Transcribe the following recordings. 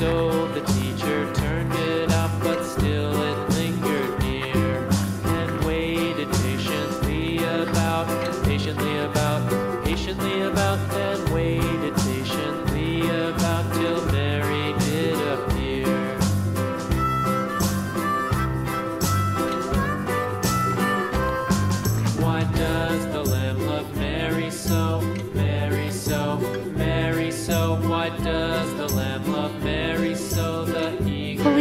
so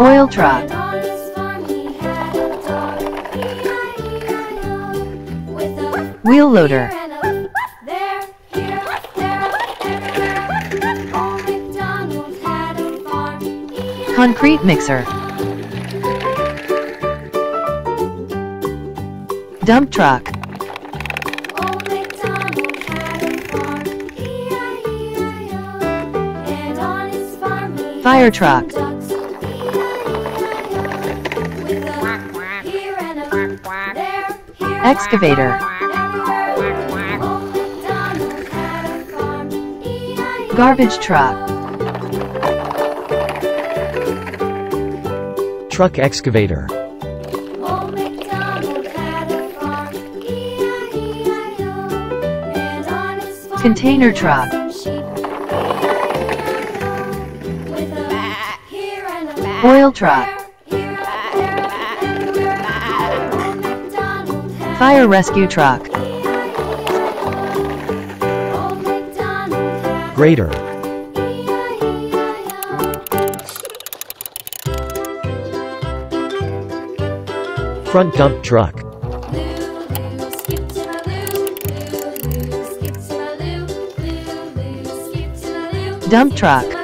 Oil truck. Wheel loader. Concrete mixer. Dump truck. Fire truck. Excavator. Garbage truck. Truck excavator. Container truck. Oil truck. Fire rescue truck. Grader. Front dump truck. Dump truck.